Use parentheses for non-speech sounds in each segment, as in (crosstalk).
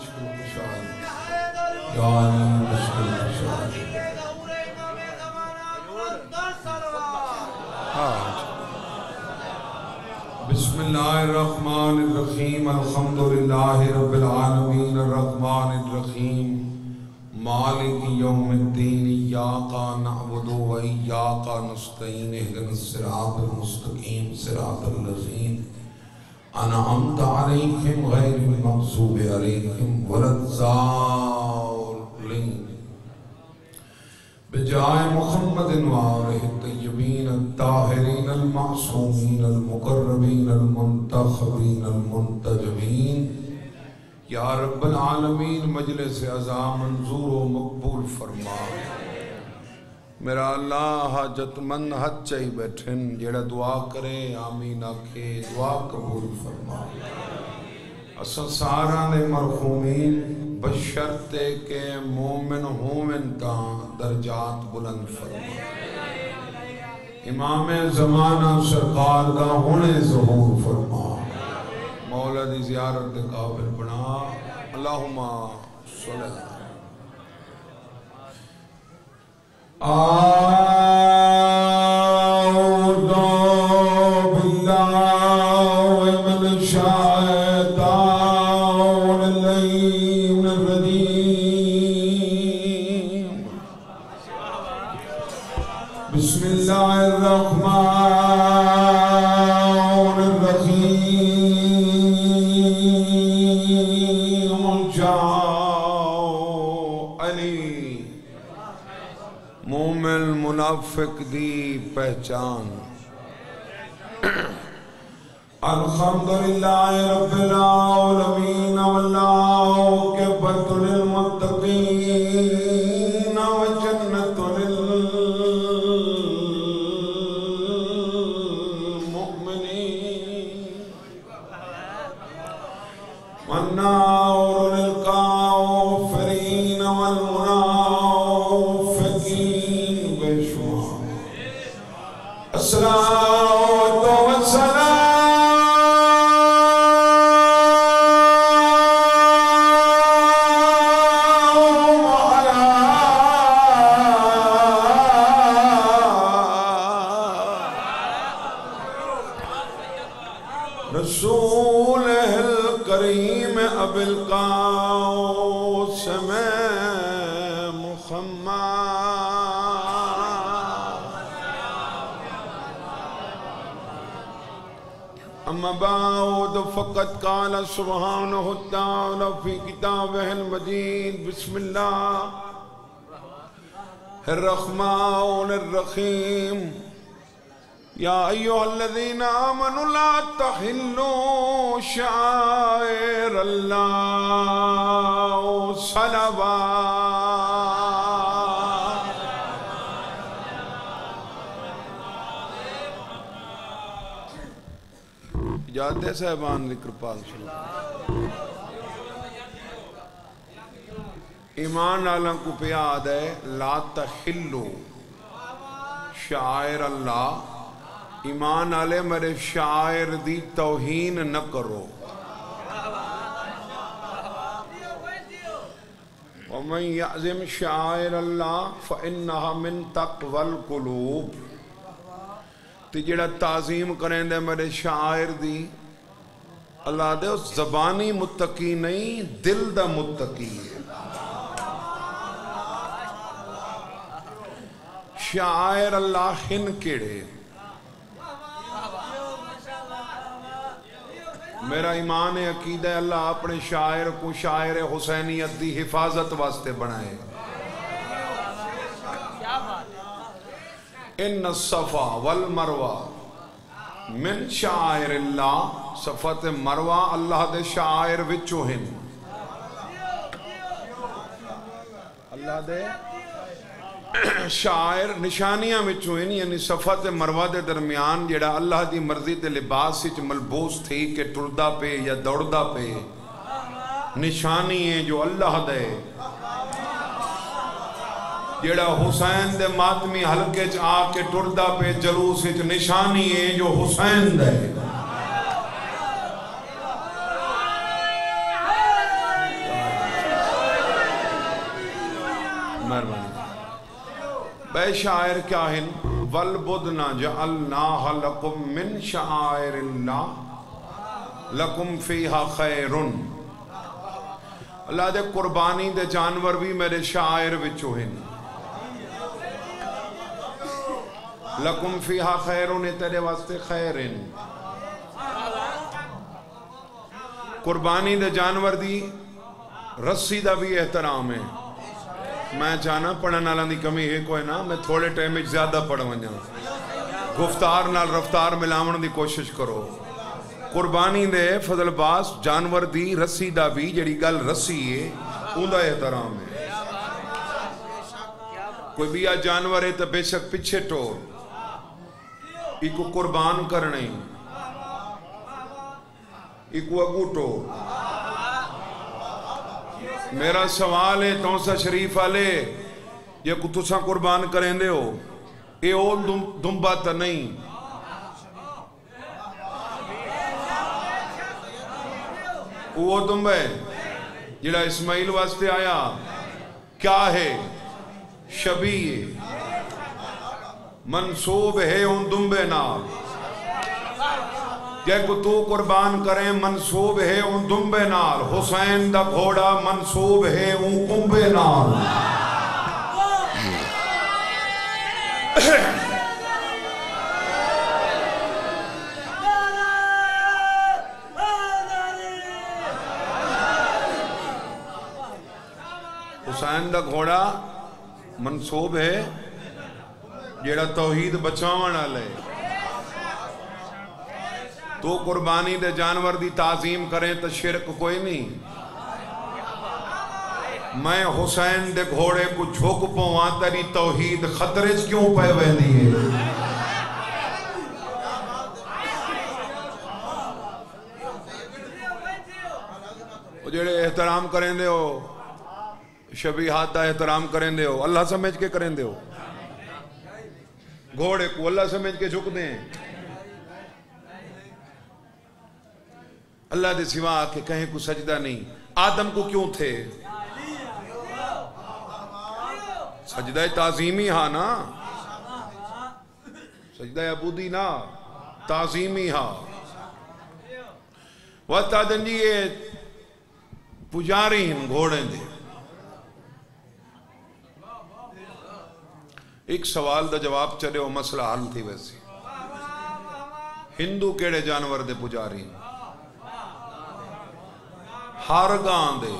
مشکل کشائی یا مشکل کشائی بسم اللہ الرحمن الرحیم، الحمدللہ رب العالمین الرحمن الرحیم، مالک یوم الدین ایاقا نعبد و ایاقا نستعین اہدنا الصراط المستقیم، صراط الذین انعمت علیہم غیر المغضوب علیہم ولا الضالین بجائے محمد وآلہ الطیبین الطاہرین المعصومین المقربین المنتخبین المنتجبین یا رب العالمین، مجلس عزا منظور و مقبول فرما. میرا اللہ حاجت من حد چاہی بیٹھن، جیڑا دعا کرے آمین آکھے، دعا قبول فرما اسا سارا نے مرحومین بشرتے کے مومن ہومن تا درجات بلند فرما امام زمانہ سرکار دا ہونے ظہور فرما مولا دی زیارت دے قابل بنا۔ اللہم صلی اللہ بسم الله الرحمن منافق دی پہچان۔ الحمدللہ رب العالمین واللہ کے بطل المتقین قال سبحانه وتعالى في كتابه المجيد، بسم الله الرحمن الرحيم. يا أيها الذين آمنوا لا تحلوا شعائر الله صلوات جاتے صاحبان ذکر پال سلام ایمان عالم کو پیاد ہے، لا تحلو شاعر اللہ۔ ایمان آلے میرے شاعر دی توہین نہ کرو۔ ومن یعظم شاعر اللہ فإنہا من تقوی القلوب۔ تی جڑا تعظیم کریں دے میرے شاعر دی، اللہ دے، اس زبانی متقی نہیں، دل دا متقی ہے۔ شاعر اللہ ہن کیڑے۔ میرا ایمان عقیدہ ہے اللہ اپنے شاعر کو شاعر حسینیت دی حفاظت واسطے بنائے۔ ان الصفا والمروہ من شاعر اللہ صفت مروہ اللہ دے شاعر وچو ہن۔ اللہ دے شاعر نشانیاں وچوں ہیں یعنی صفا تے مروہ دے درمیان جڑا اللہ دی مرضی تے لباس وچ ملبوس تھی کہ ٹردا پہ یا دوڑدا پہ نشانی ہے جو اللہ دے۔ جڑا حسین دے ماتمی حلقے چ آ کے ٹردا پہ جلوس وچ نشانی ہے، جو حسین دے۔ مہربانی۔ بے شاعر کیا ہن؟ والبدن جعلناها لکم من شعائر اللہ، لکم فیہا خیرن۔ اللہ دے قربانی دے جانور بھی میرے شاعر وچو ہن۔ لکم فیہا خیرن تیرے واسطے خیرن۔ قربانی دے جانور دی رسی دا بھی احترام ہے۔ میں چاہنا پڑھن والا دی کمی ہے کوئی نہ میں تھوڑے ٹائم وچ زیادہ پڑھ ونجا گفتار نال رفتار ملاون دی کوشش کرو۔ قربانی دے فضل باس جانور دی رسی دا بھی جڑی گل رسی ہے، اون دا احترام ہے۔ کوئی بھی جانور ہے تو بے شک پیچھے ٹور۔ ایک قربان کرنے ایک اگو ٹور میرا سوال ہے تونسا شریف والے یہ کو تسا قربان کریں دے ہو اے او دمبا تا نہیں وہ دمبا ہے جڑا اسماعیل واسطے آیا کیا ہے شبی منصوب ہے ان دمبے نال۔ کہ کو تو قربان کریں منصوب ہے ان دمبے نال۔ حسین دا گھوڑا منصوب ہے ان کمبے نال۔ حسین دا گھوڑا منصوب ہے جیڑا توحید بچاون والے تو قربانی دے جانور دی تعظیم کریں تو شرک کوئی نہیں۔ میں حسین دے گھوڑے کو جھوک پواں، تیری توحید خطرے کیوں پہ ویندی ہے؟ وہ جڑے احترام کریں دے ہو، شبیہات دا احترام کریں دے ہو، اللہ سمجھ کے کریں دے ہو۔ گھوڑے کو اللہ سمجھ کے جھک دیں۔ اللہ دے سوا کہ کہیں کو سجدہ نہیں۔ آدم کو کیوں تھے؟ سجدہ تعظیمی ہاں نا۔ سجدہ عبودی نا۔ تعظیمی ہاں وقت آدن جی یہ پجاری ہم گھوڑیں دے۔ ایک سوال دا جواب چلے، وہ مسئلہ حل تھی ویسی ہندو کیڑے جانور دے پجاری؟ ہر گان دے۔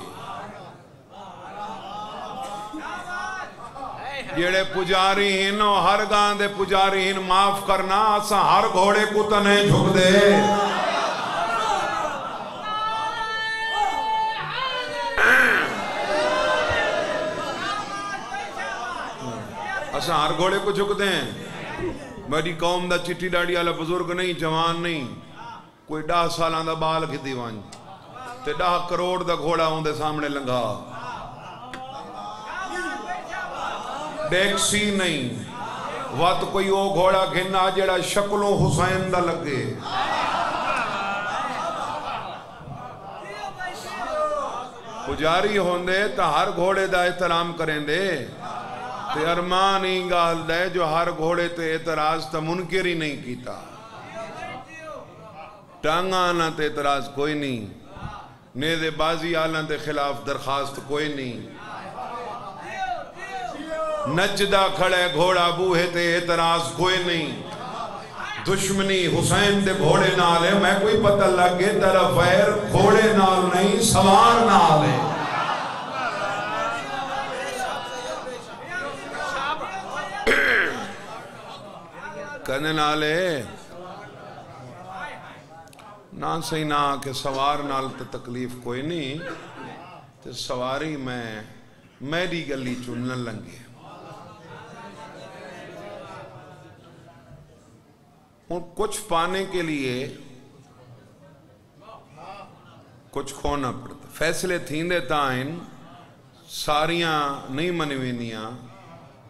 جیڑے پجاری ہیں ہر گان دے پجاری ہیں، معاف کرنا اسا ہر گھوڑے کو تنے جھک دے اسا ہر گھوڑے کو جھک دیں میری قوم دا چٹی ڈاڑی والا بزرگ نہیں، جوان نہیں۔ کوئی ڈاہ سالان دا بال کھتی وانج۔ تے ڈاہ کروڑ دا گھوڑا ہوں دے سامنے لنگا۔ ڈیکسی نہیں۔ وقت کوئی او گھوڑا گھنا جڑا شکلوں حسین دا لگے۔ پجاری ہوندے تا ہر گھوڑے دا احترام کریں دے۔ تے ارمان ہی گال دے جو ہر گھوڑے تے اعتراض تا منکر ہی نہیں کیتا۔ ٹانگا آنا تے اعتراض کوئی نہیں۔ نیزے بازی آلن تے خلاف درخواست کوئی نہیں۔ نچدہ کھڑے گھوڑا بوہے تے اعتراض کوئی نہیں۔ دشمنی حسین دے گھوڑے نال ہے، میں کوئی پتہ لگے تیرا فیر گھوڑے نال نہیں، سوار نال ہے۔ کہنے نالے، نہ صحیح نہ کہ سوار نال تے تکلیف کوئی نہیں، تے سواری میں میری گلی چنن لنگے اور کچھ پانے کے لیے کچھ کھونا پڑتا۔ فیصلے تھیندے تائن، ساریاں نہیں منوینیاں،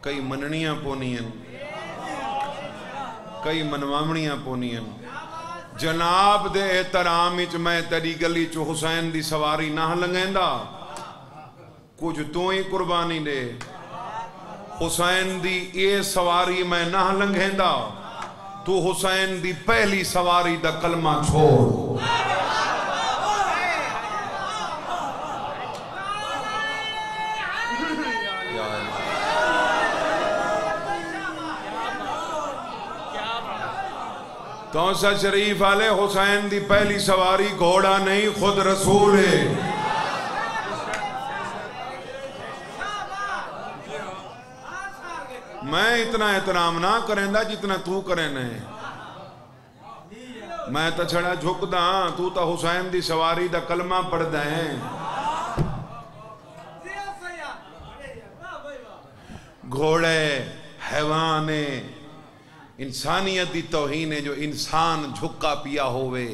کئی مننیاں پونیاں۔ کئی منوامنیاں پونیاں جناب دے احترام اچ میں تیری گلی چو حسین دی سواری نہ لنگیں کچھ تو ہی قربانی دے حسین دی اے سواری میں نہ لنگھیندا تو حسین دی پہلی سواری دا کلمہ تو سا شریف والے حسین دی پہلی سواری گھوڑا نہیں، خود رسول ہے۔ میں اتنا احترام نہ کریں دا جتنا تو کریں نہیں میں تا چھڑا جھک دا ہاں، تو تا حسین دی سواری دا کلمہ پڑھ دیں گھوڑے حیوانے انسانیت دی توہین ہے جو انسان جھکا پیا ہوئے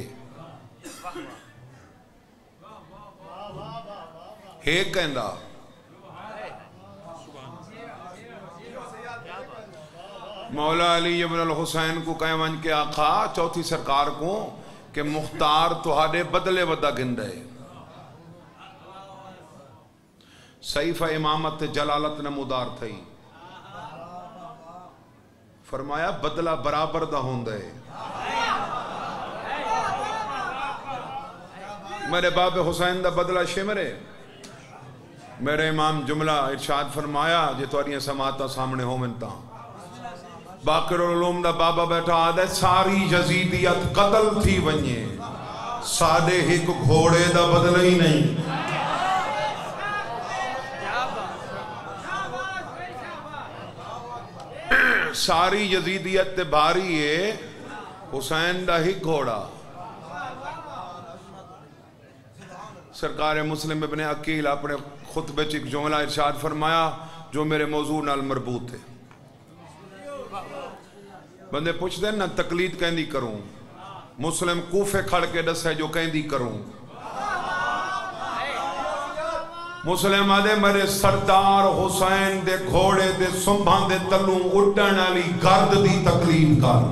ہے کہندہ مولا علی ابن الحسین کو کہیں ون کے آقا چوتھی سرکار کو کہ مختار تہاڈے بدلے ودا گندے سیف امامت جلالت نمودار تھئی۔ فرمایا بدلہ برابر دا ہوندے میرے باب حسین دا بدلہ شمرے میرے امام جملہ ارشاد فرمایا جی توریاں سماعتہ سامنے ہو منتا باقر العلوم دا بابا بیٹھا آدھے ساری جزیدیت قتل تھی ونجے۔ سادے ایک گھوڑے دا بدل ہی نہیں۔ ساری جزیدیت تے بھاری ہے، حسین دا ہی گھوڑا۔ سرکار مسلم ابن عقیل اپنے خطبے چک جملہ ارشاد فرمایا، جو میرے موضوع نال مربوط ہے۔ بندے پوچھ دیں نا تقلید کہندی کروں، مسلم کوفے کھڑ کے ڈس ہے جو کہندی کروں۔ مسلم آدھے میرے سردار حسین دے گھوڑے دے سنبھان دے تلوں اٹھن علی گرد دی تقلید کر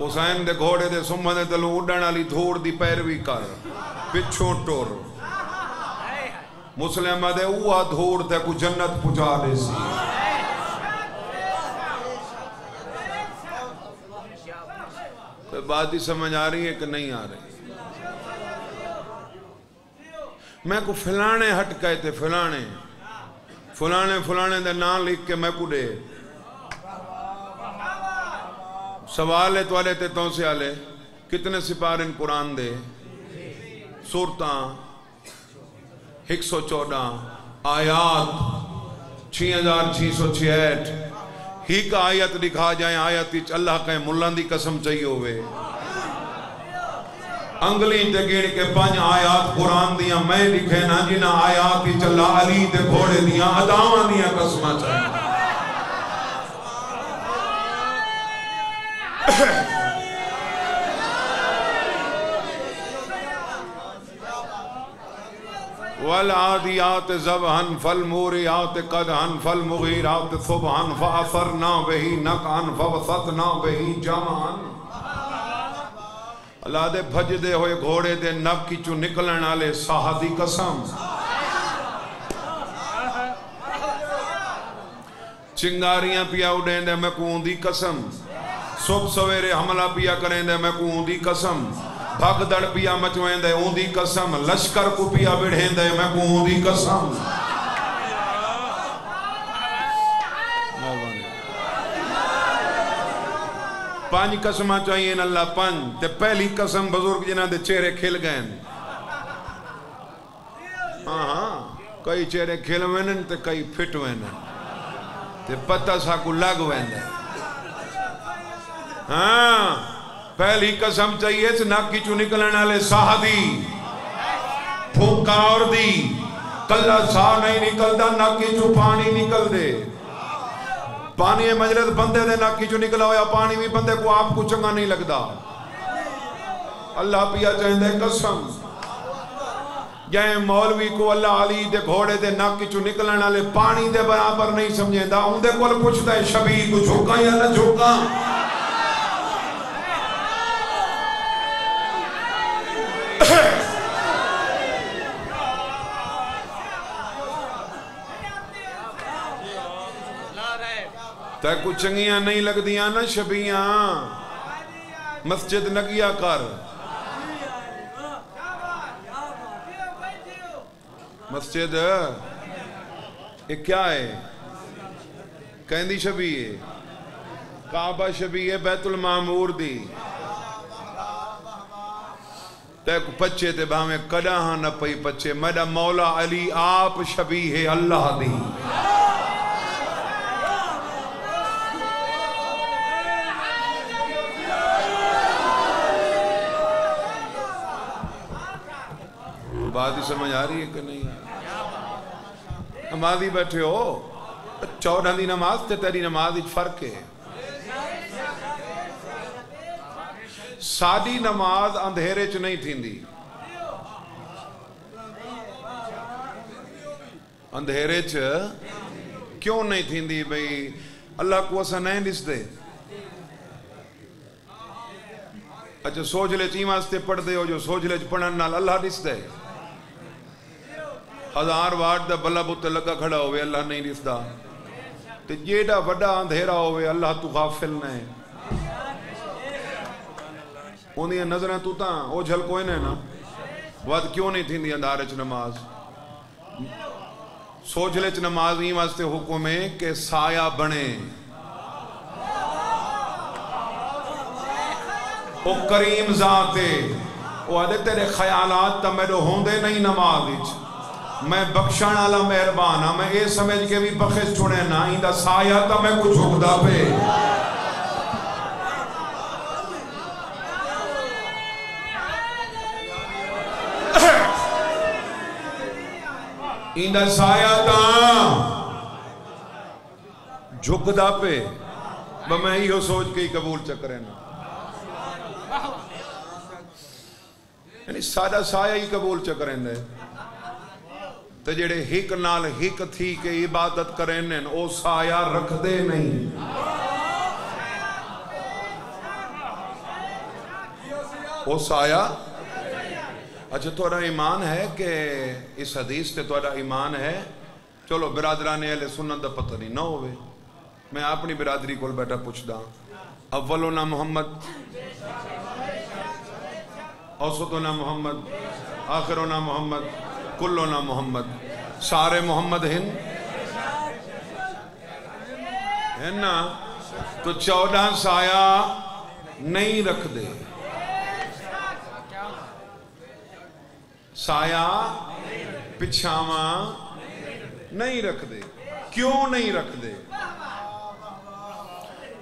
حسین دے گھوڑے دے سنبھان دے تلوں اٹھن علی دھوڑ دی پیروی کر پچھوں ٹور مسلم دے اوہ دھوڑ تے کو جنت پچا دے سی بات ہی سمجھ آ رہی ہے کہ نہیں آ رہی؟ میں کو فلانے ہٹ کہے تھے، فلانے۔ فلانے فلانے دے نام لکھ کے میں کو دے۔ سوال ہے تو آلے تے تو سے آلے، کتنے سپارن قرآن دے؟ سورتاں ایک سو چودہ، آیات چھ ہزار چھ سو چھیٹ ہی کا آیت لکھا جائیں، آیت اچ اللہ کہیں ملان دی قسم چاہیے ہوئے۔ انگلی تے گیڑ کے پانچ آیات قرآن دیا میں لکھے نا جنہ آیات ہی چلا علی تے گھوڑے دیا اداوان دیا قسمہ چاہیے والعادیات زبہن فالموریات قدہن فالمغیرات صبحن فاثرنا بہی نقعن فوسطنا بہی جمعن اللہ دے بھج دے ہوئے گھوڑے دے نب کی چو نکلن آلے ساہدی قسم۔ چنگاریاں پیا اڑیں دے میں کون دی قسم۔ صبح سویرے حملہ پیا کریں دے میں کون دی قسم۔ بھگ دڑ پیا مچویں دے اون دی قسم لشکر کو پیا بڑھیں دے میں کو اون دی قسم پانچ قسمہ چاہیے اللہ پانچ تے پہلی قسم بزرگ جنہ دے چہرے کھل گئے ہاں ہاں کئی چہرے کھل وینن تے کئی پھٹ وینن تے پتہ سا کو لگ ویندے ہاں پہلی قسم چاہیے اس ناکی چو نکلنے والے ساہ دی پھوکا اور دی۔ کلہ ساہ نہیں نکلدا ناکی چو پانی نکل دے۔ پانی مجرد بندے دے ناکی چو نکلا ہویا، پانی بھی بندے کو آپ کو چنگا نہیں لگدا اللہ پیا چاہیں دے قسم۔ جائیں مولوی کو اللہ علی دے گھوڑے دے ناکی چو نکلنے والے پانی دے برابر نہیں سمجھیں دا ان دے کول پوچھتا ہے شبیہ کو جھوکا یا نہ جھوکا تے کو چنگیاں نہیں لگ دیاں نا شبیاں مسجد نگیا کر مسجد یہ کیا ہے کہندی شبی ہے کعبہ شبی ہے بیت المامور دی تے کو پچے تے بھامے کڑا ہاں نہ پئی پچے میڈا مولا علی آپ شبی ہے اللہ دی بات ہی سمجھ آ رہی ہے کہ نہیں؟ نمازی بیٹھے ہو، چودہ دی نماز تے تیری نماز اچ فرق ہے۔ سادی نماز اندھیرے چ نہیں تھیندی۔ اندھیرے چ کیوں نہیں تھیندی بھئی؟ اللہ کو اسا نہیں دس دے اچھا سوچ لے چی واسطے پڑھ دے ہو جو سوچ لے چ پڑھن نال اللہ دس دے ہزار واٹ دا بلا بت لگا کھڑا ہوئے، اللہ نہیں دسدا تے جیڑا وڈا اندھیرا ہوئے، اللہ تو غافل نہیں انہیں نظریں تو تاں، او جھل کوئی نہیں نا وقت کیوں نہیں تھی اندھارے چ نماز؟ سوچ لے چ نماز ہی واسطے حکم ہے کہ سایہ بنے۔ او کریم ذات ہے۔ او آدھے تیرے خیالات تا میرے ہوندے نہیں نماز اچ میں بخشان والا مہربان ہاں میں اے سمجھ کے بھی بخش چھوڑے نا ہی دا سایہ تا میں کچھ حکدہ پہ این دا سایہ تا جھکدہ پہ میں ہی سوچ کے ہی قبول چکرے نا یعنی سادہ سایہ ہی قبول چکریں دے تے جڑے ہک نال ہک تھی کہ عبادت کریں نین او سایہ رکھ دے نہیں۔ او سایہ؟ اچھا توڑا ایمان ہے کہ اس حدیث تے توڑا ایمان ہے؟ چلو برادران اہل سنت دا پتہ نہیں نہ ہوئے میں اپنی برادری کول بیٹھا پوچھ دا ہاں۔ اولونا محمد اوسطونا محمد آخرونا محمد۔ کلونا محمد۔ سارے محمد ہن۔ ہے نا؟ تو چودہ سایہ نہیں رکھ دے سایہ پچھاواں نہیں رکھ دے کیوں نہیں رکھ دے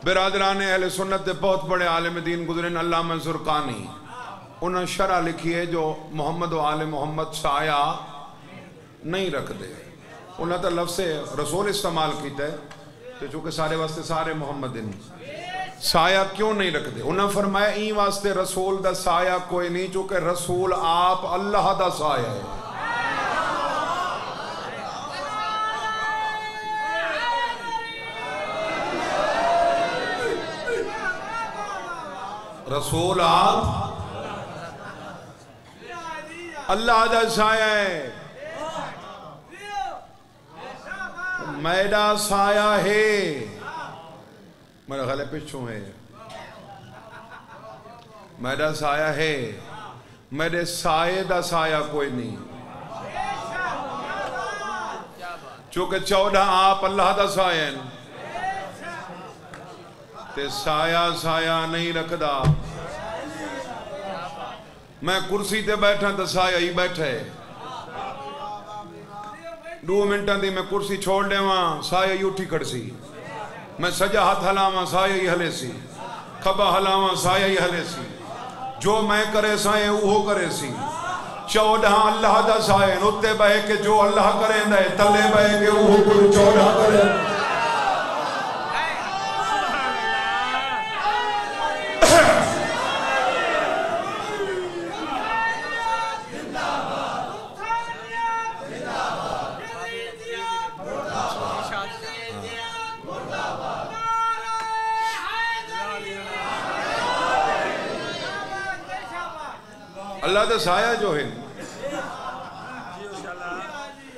برادران اہل سنت دے بہت بڑے عالم دین گزرین اللہ منصور قانی۔ انہوں شرح لکھی ہے جو محمد و آل محمد سایہ نہیں رکھ دے انہوں نے لفظ رسول استعمال کیتا ہے تو چونکہ سارے واسطے سارے محمد دن سایہ کیوں نہیں رکھ دے انہوں فرمایا این واسطے رسول دا سایہ کوئی نہیں، چونکہ رسول آپ اللہ دا سایہ ہے۔ رسول آپ اللہ دا سایہ ہے۔ میڈا سایہ ہے۔ میرا غلے پچھوں ہے۔ میڈا سایہ ہے۔ میرے سایہ دا سایہ کوئی نہیں۔ چونکہ چودہ آپ اللہ دا سایہ ہیں۔ تے سایہ سایہ نہیں رکھدا۔ میں کرسی تے بیٹھا تو سایہ ہی بیٹھے دو منٹاں دی میں کرسی چھوڑ دے وہاں سایہ ہی اٹھی کھڑ سی۔ میں سجا ہاتھ ہلاواں، سایہ ہی ہلے سی۔ کھبا ہلاواں، سایہ ہی ہلے سی۔ جو میں کرے سایہ وہ کرے سی۔ چودہ ہاں اللہ دا سایہ نتے بہے کہ جو اللہ کریں دے تلے بہے کہ وہ کوئی چودہ ہاں کرے۔ اللہ دا سایہ جو ہے۔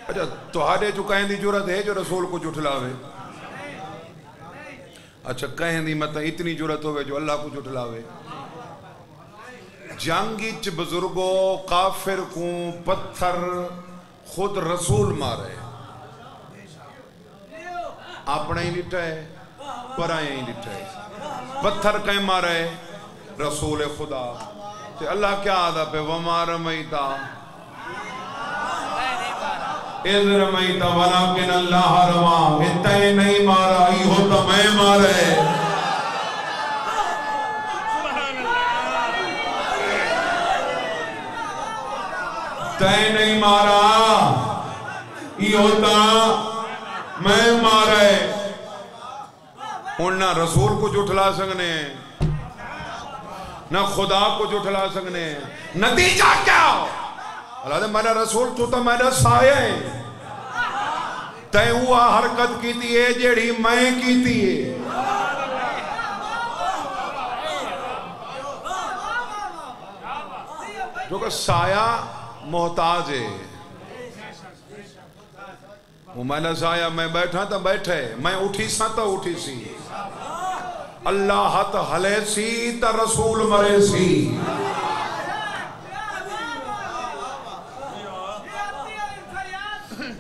اچھا تہاڈے جو کہیں دی جرت ہے جو رسول کو جھٹلاوے اچھا کہیں دی مطلب اتنی جرت ہوئے جو اللہ کو جھٹلاوے جنگ اچ بزرگو کافر کو پتھر خود رسول مارے۔ اپنے ہی لٹا ہے پرائیں ہی لٹا ہے۔ پتھر کہیں مارے؟ رسول خدا۔ تے اللہ کیا آدھا پہ؟ وما رمیتا اذ رمیتا ولیکن اللہ رما اتنے نہیں مارا ہی ہوتا میں مارے۔ تے نہیں مارا ہی ہوتا میں مارے۔ نہ رسول کو جھٹلا سکنے۔ نہ خدا کو جھٹلا سکنے، نتیجہ کیا اللہ دے میرا رسول تو تو میرا سایہ ہے۔ تے ہوا حرکت کی تھی جیڑی میں کی تھی ہے۔ جو کہ سایہ محتاج ہے۔ وہ میں نے سایہ میں بیٹھا تا بیٹھے، میں اٹھی سا تا اٹھی سی۔ اللہ ہت ہلے سی تا رسول مرے سی۔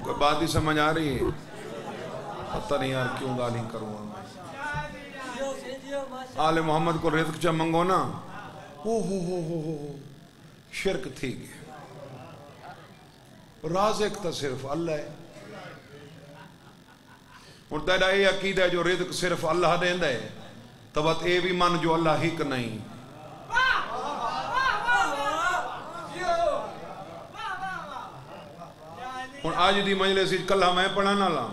کوئی بات ہی سمجھ آ رہی ہے؟ پتہ نہیں یار کیوں گالی کروں میں۔ آل محمد کو رزق چا منگو نا، ہو ہو ہو ہو ہو شرک تھی گئے رازق تا صرف اللہ ہے۔ اور تیرا یہ عقید ہے جو رزق صرف اللہ دین دے تو بات اے بھی من جو اللہ ہی نہیں۔ اور آج دی مجلس کلہ میں پڑھانا لا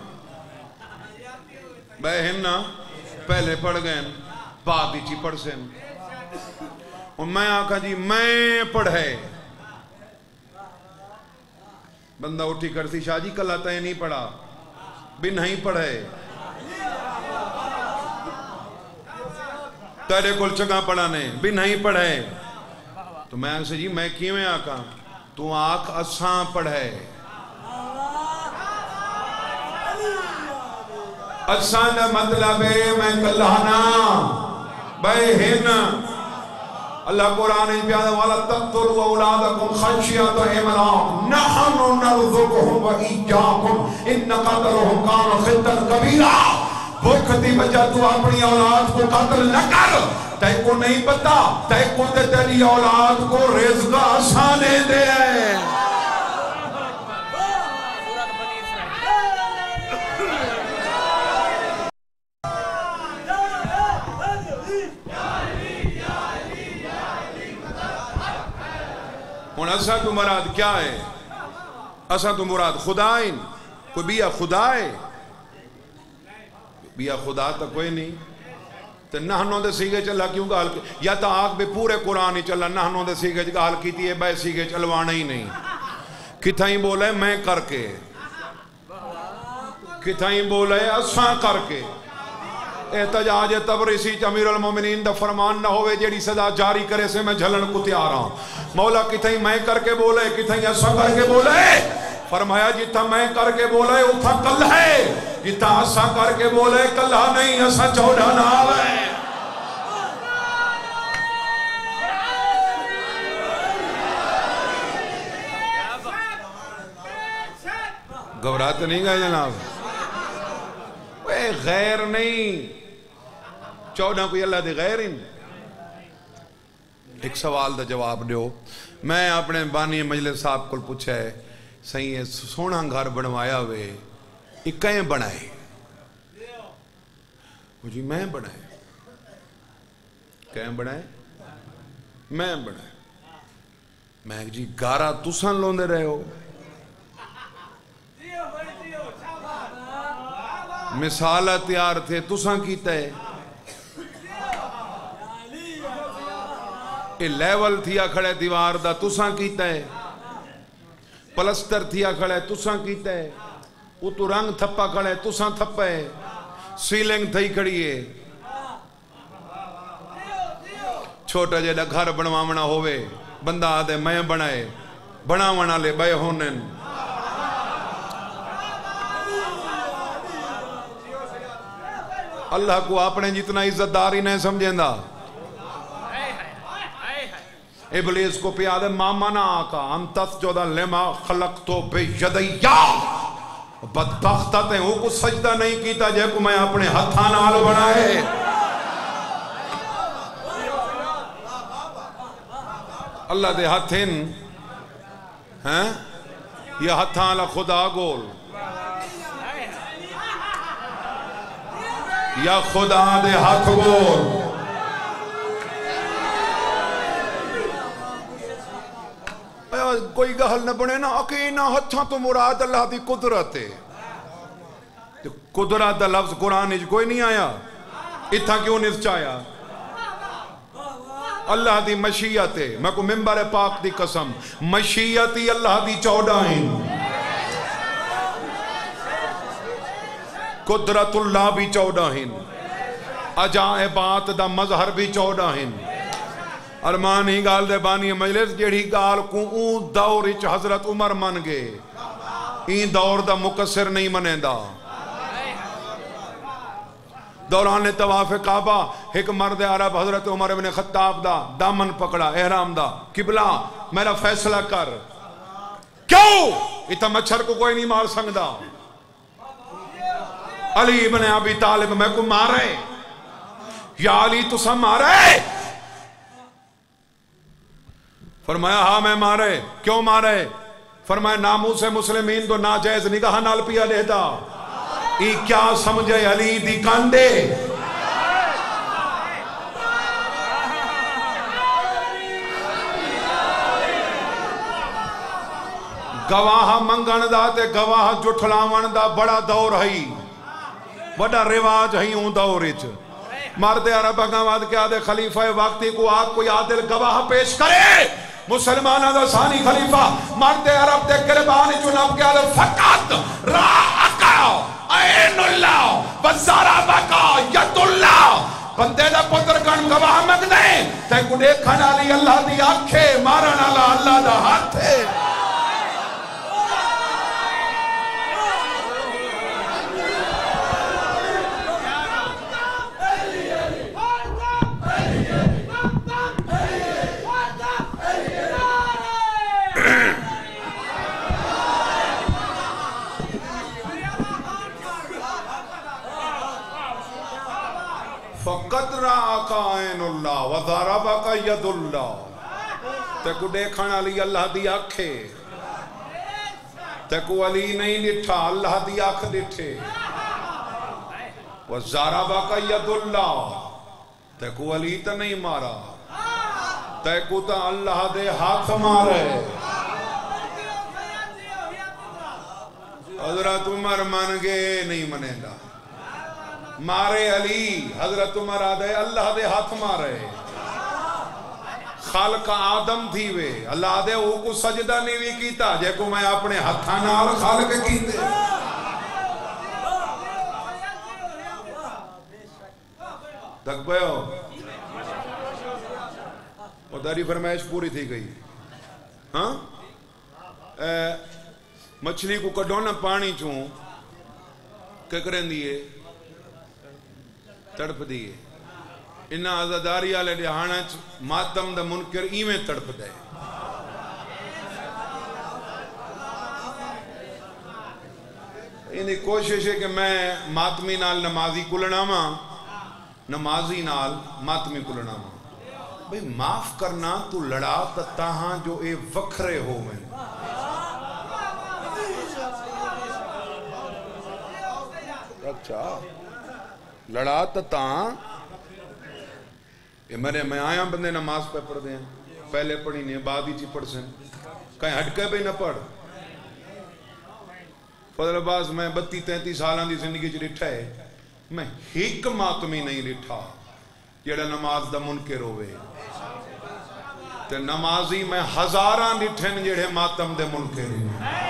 بہن نا، پہلے پڑھ گئے بعد ہی چی پڑھ سین اور میں آکھا جی میں پڑھے۔ بندہ اٹھی کرتی شاہ جی کل آتا نہیں پڑھا۔ بھی نہیں پڑھے۔ تیرے کل چگا پڑھانے بھی نہیں پڑھے۔ تو میں سے جی میں کیویں آکا؟ تو آکھ اساں پڑھے۔ اساں دا مطلب ہے میں کلہنا بے ہن اللہ قرآن ہی پیادا والا، تقتلوا اولادکم خشیت املاق نحن نرزقهم و ایجاکم ان قتلهم کان خطا کبیرہ بھوک دی وجہ تو اپنی اولاد کو قتل نہ کر۔ تے کو نہیں پتا تے کو تے تیری اولاد کو رزق آسانے دے۔ ہے ہوں اصا تو مراد کیا ہے؟ اصا تو مراد خدا ہے کوئی بیا خدا ہے بیا خدا تو کوئی نہیں۔ تو نہنوں دے سیگے چلا کیوں گال کی؟ یا تو آگ بے پورے قرآن ہی چلا نہنوں دے سیگے گال کی تھی بے سیگے چلوانا ہی نہیں۔ کتھائیں بولے میں کر کے۔ کتھائیں بولے اساں کر کے۔ احتجاج تبریسی امیر المومنین دا فرمان نہ ہوئے، جیڑی صدا جاری کرے سے میں جھلن کو تیار ہوں مولا کتھائی میں کر کے بولے، کتھائی اسا کر کے بولے۔ فرمایا جتا میں کر کے بولے، اتھا کل ہے۔ جتا اسا کر کے بولے کلہ نہیں اسا چوڑا نہ آوے گھبراتے نہیں گئے جناب؟ اے غیر نہیں۔ چودہ کوئی اللہ دے غیر ان ایک سوال دا جواب دیو۔ میں اپنے بانی مجلس صاحب کو پوچھا ہے صحیح ہے، سونا گھر بنوایا ہوئے۔ یہ کہیں بنائے جی میں بنائے۔ کہیں بنائے؟ میں بنائے۔ میں جی گارا تسان لوندے رہے ہو۔ مثالہ تیار تھے، تساں کیتا ہے۔ اے لیول تھیا کھڑے، دیوار دا تساں کیتا ہے۔ پلستر تھیا کھڑے، تساں کیتا ہے۔ وہ تو رنگ تھپا کھڑے تساں تھپا ہے۔ سیلنگ تھی کھڑی ہے۔ چھوٹا جیڑا گھر بنوامنا ہوئے بندہ آدھے میں بنائے، بناونا لے بے ہونن۔ اللہ کو اپنے جتنا عزت دار ہی نہیں سمجھیں دا ابلیس کو پیادے ماما نہ آقا انتس جو دا لما خلق تو بے یدیا بدبختہ تے ہوں کو سجدہ نہیں کیتا جے کو میں اپنے ہتھان آل بنائے اللہ دے ہتھن ہیں یہ ہتھان لا خدا گول یا خدا دے ہاتھ گول کوئی گہل نہ بنے نا اکینا ہتھاں تو مراد اللہ دی قدرت ہے۔ قدرت دا لفظ قرآن اج کوئی نہیں آیا۔ اتھا کیوں نس چایا؟ اللہ دی مشیت ہے۔ میں کو ممبر پاک دی قسم۔ مشیتی اللہ دی چودائیں قدرت اللہ بھی چودائیں اجائبات دا مظہر بھی چودائیں ارمان ہی گال دے بانی مجلس جیڑی گال کو اون دور اچ حضرت عمر من گے این دور دا مقصر نہیں منیں دا دوران تواف کعبہ ایک مرد عرب حضرت عمر بن خطاب دا دامن پکڑا احرام دا قبلہ میرا فیصلہ کر کیوں اتنا مچھر کو کوئی نہیں مار سکتا علی ابن ابی طالب میں کو مارے یا علی تو سا مارے فرمایا ہاں میں مارے۔ کیوں مارے؟ فرمایا نامو سے مسلمین تو ناجائز نگاہ نال پیا لیتا۔ ای کیا سمجھے علی دی کانڈے گواہ منگن دا تے گواہ جٹھلاون دا بڑا دور ہے بڑا رواج ہے اون دور اچ۔ مرد عرب اگاں اگاواد کے آدھے خلیفہ وقتی کو آگ کوئی عادل گواہ پیش کرے۔ مسلمانہ دا ثانی خلیفہ، مرد عرب دے قربانی چناب کے آدھے فقط راکا این اللہ، وزارہ بقا ید اللہ۔ بندے دا پتر کن گواہ مگنے، تے کو دیکھنا لی اللہ دی آنکھے مارن اللہ اللہ دا ہاتھ ہے۔ فقط راکا این اللہ وضربک ید اللہ تے کو دیکھنا لی اللہ دی آنکھے. تے کو علی نہیں لٹھا اللہ دی آنکھ لٹھے وضربک ید اللہ تے کو علی تا نہیں مارا. تے کو تا اللہ دے ہاتھ مارے. حضرت عمر من گئے نہیں منیں گا مارے علی، حضرت عمر آدھے اللہ دے ہاتھ مارے۔ خالق آدم تھی وے۔ اللہ آدھے وہ کو سجدہ نہیں بھی کیتا، جے کو میں اپنے ہتھانا اور خالق کیتے۔ تک بیو اور داری فرمائش پوری تھی گئی۔ ہاں؟ مچھلی کو کڈونا پانی چون کہ کریں دیئے۔ تڑپ دیئے انہا عزداری آلے ڈیہانا ماتم دا منکر ایمیں تڑپ دے انہی کوشش ہے کہ میں ماتمی نال نمازی کلنا ماں نمازی نال ماتمی کلنا ماں بھئی معاف کرنا تو لڑا تتاہاں جو اے وکھرے ہو میں۔ اچھا۔ لڑا تتاں میرے میں آیا بندے نماز پہ پڑھ دیں پہلے پڑھی نہیں بعد ہی چی پڑھ سیں کہیں ہٹکے بھی نہ پڑھ۔ فضل عباس، میں بتی تینتی سالان دی زندگی چی لٹھا ہے۔ میں ہیک ماتمی نہیں لٹھا جیڑا نماز دا منکر ہوئے۔ تے نمازی میں ہزاران لٹھن جیڑے ماتم دے منکر ہوئے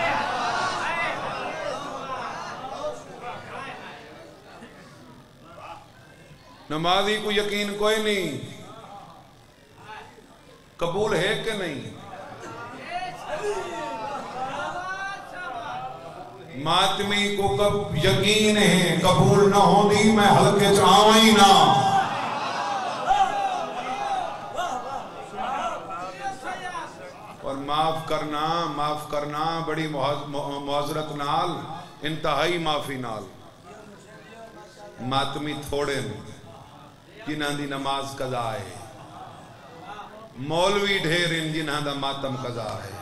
نمازی کو یقین کوئی نہیں۔ قبول ہے کہ نہیں؟ ماتمی کو کب یقین ہے؟ قبول نہ ہو میں ہلکے چاہوں ہی نہ۔ اور معاف کرنا معاف کرنا بڑی معذرت نال، انتہائی معافی نال۔ ماتمی تھوڑے جنہاں دی نماز قضا ہے۔ مولوی ڈھیر ان جنہاں دا ماتم قضا ہے۔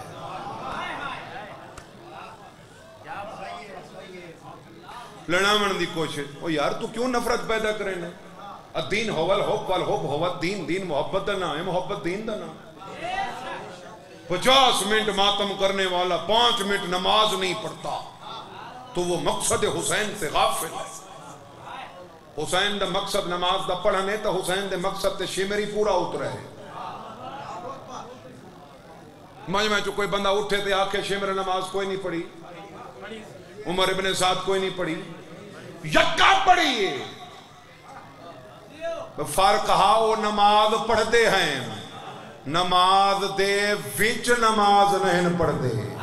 لڑامن دی کوشش۔ او یار، تو کیوں نفرت پیدا کرے نے الدین ہوول حب والحب ہوت دین دین محبت دا نا ہے، محبت دین دا نا پچاس منٹ ماتم کرنے والا پانچ منٹ نماز نہیں پڑھتا۔ تو وہ مقصد حسین سے غافل ہے۔ حسین دا مقصد نماز دا پڑھنے تا حسین دے مقصد تے شمری پورا اترے۔ ہے مجمع چو کوئی بندہ اٹھے تے آکے شمر نماز کوئی نہیں پڑھی۔ عمر ابن ساتھ کوئی نہیں پڑھی۔ یکا پڑھی۔ ہے فرق ہا وہ نماز پڑھتے ہیں۔ نماز دے وچ نماز نہیں پڑھتے۔ ہیں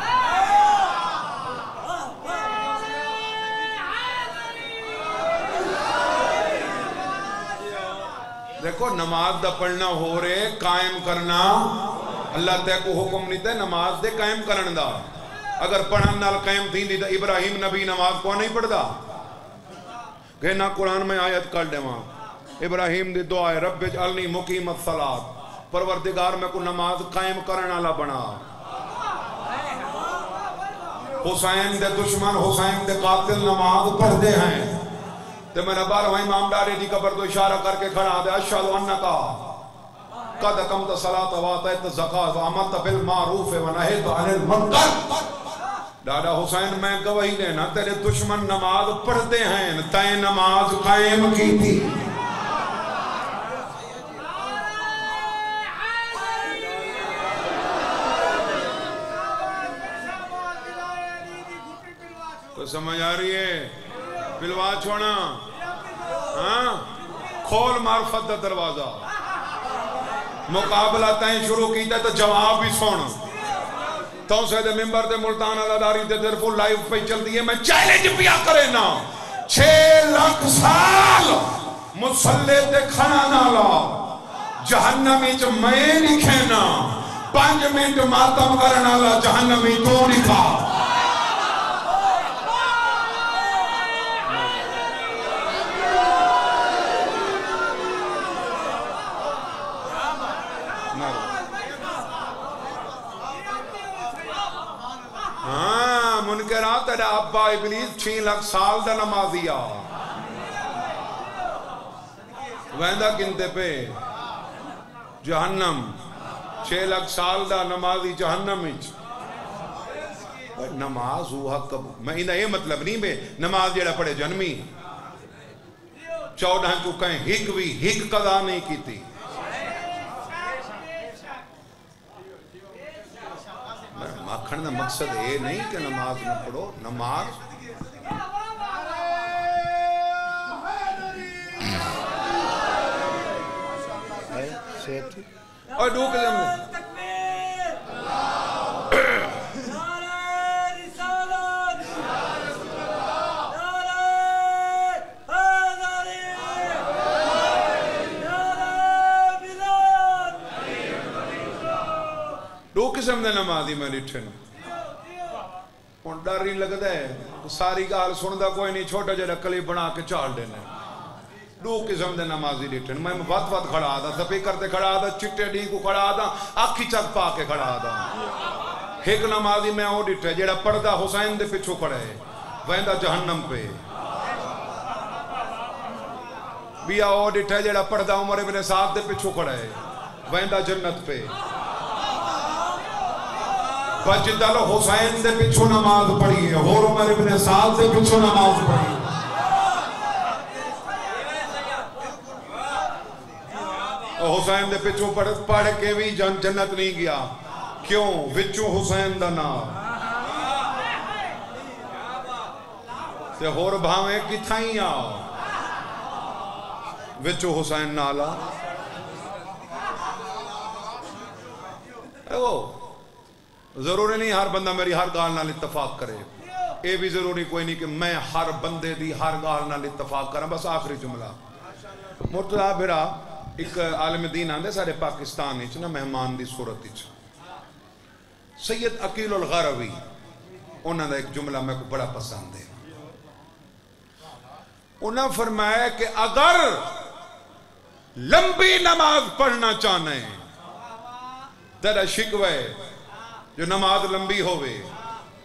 دیکھو، نماز دا پڑھنا ہو رہے، قائم کرنا۔ اللہ تے کو حکم نہیں تے نماز دے قائم کرن دا۔ اگر پڑھن نال قائم تھی دی ابراہیم نبی نماز کو نہیں پڑھ دا کہ نہ قرآن میں آیت کر دے وہاں۔ ابراہیم دی دعا ہے، رب جعلنی مقیمت صلات پروردگار میں کو نماز قائم کرن والا بنا۔ حسین دے دشمن، حسین دے قاتل نماز پڑھ دے ہیں۔ تے میں نے بارہ امام ڈارے دی قبر تو اشارہ کر کے کھڑا دے اشہد انکا قد کم کمت صلاة واتیت زکاة وعمت بالمعروف ونہیت عن المنکر۔ ڈاڈا حسین، میں گواہی دینا، تیرے دشمن نماز پڑھتے ہیں تین نماز قائم کی تھی۔ سمجھ آ رہی ہے۔ پلوا چھوڑا۔ ہاں؟ کھول معرفت دا دروازہ۔ مقابلہ تین شروع کیتا تو جواب بھی سونا تو سے دے ممبر دے ملتان عداداری دے در فل لائیو پہ چل دیئے میں چیلنج پیا کرے نا۔ چھے لاکھ سال مسلح دے کھنا نالا۔ جہنمی جو میں لکھے نا پانچ منٹ ماتم کرنا لا جہنمی تو لکھا تیرا ابا ابلیس چھین لکھ سال دا نمازیا ویندہ کنتے پہ۔ جہنم۔ چھے لکھ سال دا نمازی جہنم اچ نماز ہوا کب میں انہا یہ مطلب نہیں بے۔ نماز جیڑا پڑے جنمی۔ چودہ کو ہک بھی ہک قضا نہیں کی تھی آکھن دا مقصد اے نہیں کہ نماز نہ پڑھو نماز اور دو قدم میں دو قسم دے نمازی میں ڈٹھے نا ہوں ڈر نہیں لگتا ہے ساری گال سنتا کوئی نہیں چھوٹا جہاں کلی بنا کے چال دینا دو قسم دے نمازی ڈٹھے میں وقت وقت کھڑا دا سپیکر تے کھڑا دا چٹے ڈی کو کھڑا دا آکھی چک پا کے کھڑا دا ایک نمازی میں وہ ڈٹھے جہاں پڑھدا حسین دے پچھو کھڑے ویندا جہنم پہ بیا وہ ڈٹھے جہاں پڑھدا عمر ابن صاحب دے پچھو کھڑے ویندا جنت پہ بجدل حسین دے پچھو نماز پڑھی ہے۔ اور عمر ابن سال دے پچھو نماز پڑھی۔ ہے حسین دے پچھو پڑھ پڑھ کے بھی جن جنت نہیں گیا۔ کیوں؟ وچو حسین دا نام تے ہور بھاویں کتھائیں آؤ وچو حسین نالا۔ اے وہ ضروری نہیں ہر بندہ میری ہر گال نال اتفاق کرے۔ یہ بھی ضروری کوئی نہیں کہ میں ہر بندے دی ہر گال نال اتفاق کرا بس آخری جملہ۔ مرتضی بھرا ایک عالم دین آندے سارے پاکستان اچ نا مہمان دی صورت اچ سید عقیل الغروی انہوں دا ایک جملہ میں کو بڑا پسند ہے۔ انہوں فرمایا کہ اگر لمبی نماز پڑھنا چاہنا ہے تیرا شکوے جو نماز لمبی ہوئے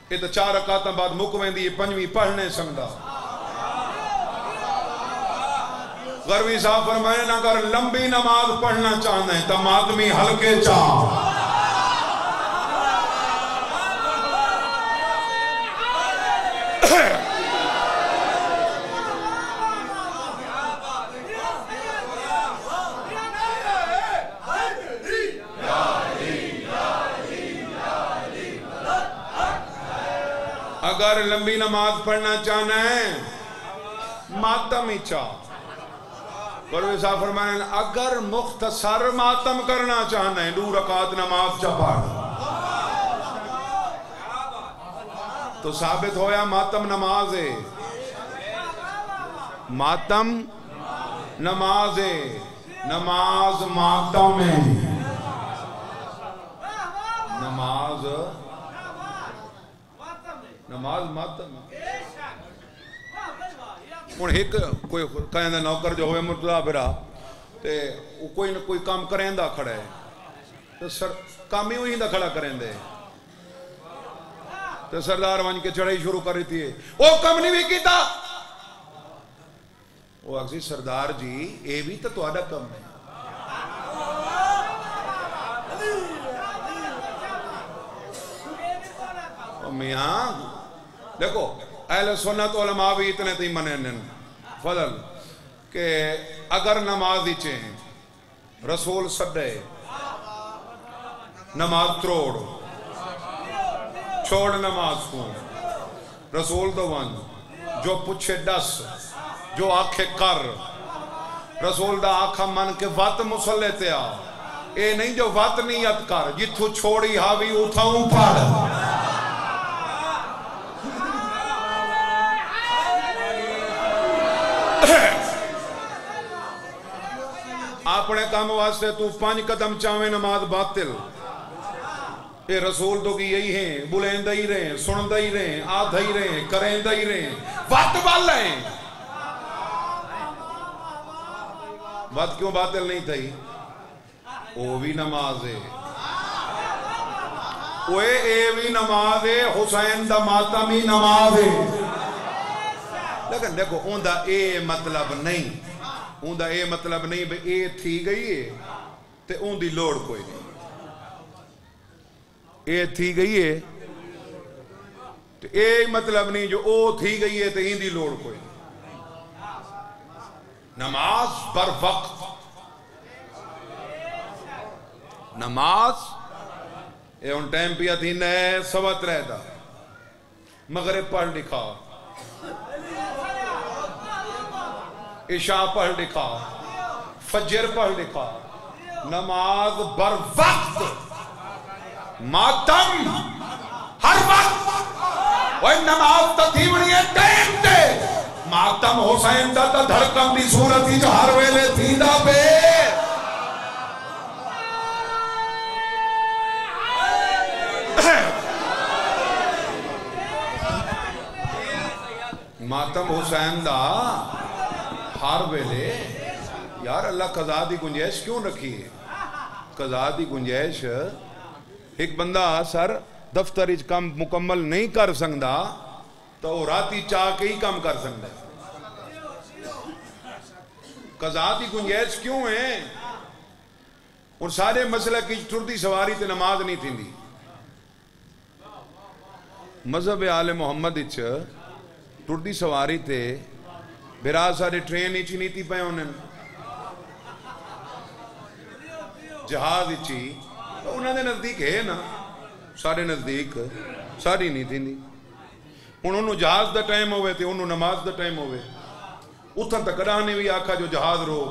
یہ تو چار رکعتاں بعد مک ویندی یہ پنجویں پڑھنے سنگدا غروی صاحب فرمائیں اگر لمبی نماز پڑھنا چاہنا ہے، تم آدمی ہلکے چاہ۔ لمبی نماز پڑھنا چاہنا ہے۔ ماتم ہی چاہ۔ قربی صاحب فرمائے اگر مختصر ماتم کرنا چاہنا ہے، دو رکعت نماز چا پڑھ تو ثابت ہویا ماتم نماز ہے۔ ماتم نماز ہے۔ نماز ماتم ہے۔ نماز نماز ماتم ہوں ایک کوئی کہیں نوکر جو ہوئے مرتضی بھرا تے کوئی نہ کوئی کام کریں دا کھڑا ہے۔ تو سر، کام ہی ہوئی دا کھڑا کریں دے تو سردار ون کے چڑھائی شروع کر رہی تھی۔ وہ کم نہیں بھی کیتا۔ وہ اکسی سردار جی اے بھی تو تو کم ہے۔ میاں دیکھو، اہل سنت علماء بھی اتنے تھی منین فضل، کہ اگر نماز ہی چیں رسول سڈے نماز تروڑ، چھوڑ نماز کو رسول تو ون، جو پوچھے ڈس، جو آکھے کر، رسول دا آکھا من کے وات مسلے تے آ، اے نہیں جو وات نیت کر جتھو چھوڑی ہاوی اٹھاؤں پڑھ۔ اپنے کام واسطے تو پانچ قدم چاہویں نماز باطل۔ اے رسول تو کی یہی ہیں بلین ہی رہے سن ہی رہے آدھ ہی رہے کریں ہی رہے وقت بال رہے بات کیوں باطل نہیں تھی وہ بھی نماز ہے۔ وہ اے بھی نماز ہے، حسین دا ماتمی نماز ہے۔ لیکن دیکھو اون اے مطلب نہیں اون اے مطلب نہیں بے اے تھی گئی ہے تے اون لوڑ کوئی نہیں اے تھی گئی ہے تے اے مطلب نہیں جو او تھی گئی ہے تے ان لوڑ کوئی نہیں نماز بر وقت نماز اے ان ٹائم پیا تھی نئے سوت رہتا مغرب پڑھ لکھا عشاء پڑھ لکھا، فجر پڑھ لکھا، نماز بر وقت، ماتم، ہر وقت۔ وہ نماز تا تھیونی ہے ٹائم تے۔ ماتم حسین دا تا دھڑکم دی صورت ہی جو ہر ویلے تھی دا پہ ماتم حسین دا ہر ویلے یار اللہ قضا دی گنجائش کیوں رکھی ہے؟ قضا دی گنجائش ایک بندہ سر دفتر اچ کم مکمل نہیں کر سکتا تو وہ راتی چاہ کے ہی کم کر سکتا ہے۔ قضا دی گنجائش کیوں ہے؟ اور سارے مسئلہ کی ٹردی سواری تے نماز نہیں تھی دی مذہب آل محمد اچ ٹردی سواری تے برا سارے ٹرین اچھی نہیں تھی پہ انہیں جہاز اچھی۔ تو انہوں نے نزدیک ہے نا۔ سارے نزدیک ساری نہیں تھی نہیں انہوں جہاز دا ٹائم ہوئے تھے انہوں نماز دا ٹائم ہوئے اتھا تک کرانے بھی آکھا جو جہاز رو۔